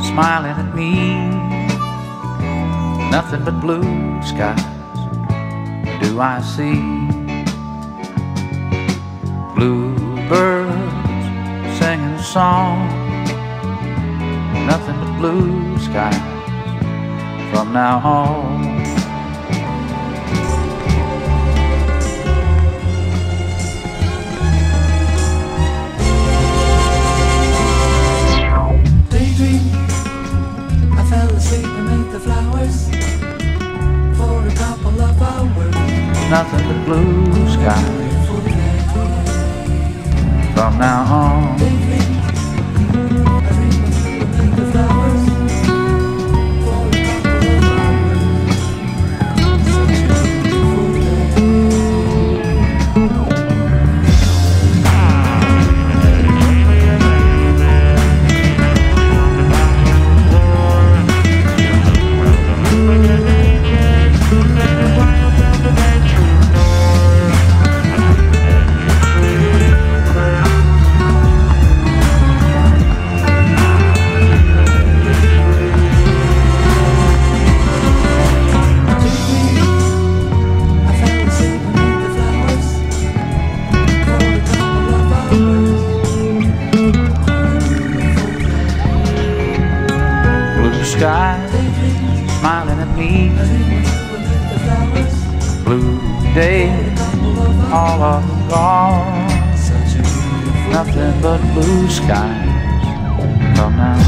smiling at me. Nothing but blue skies do I see. Bluebirds singing a song. Nothing but blue skies from now on. Nothing but blue skies from now on. Skies smiling at me. Blue days all are gone. Nothing but blue skies from now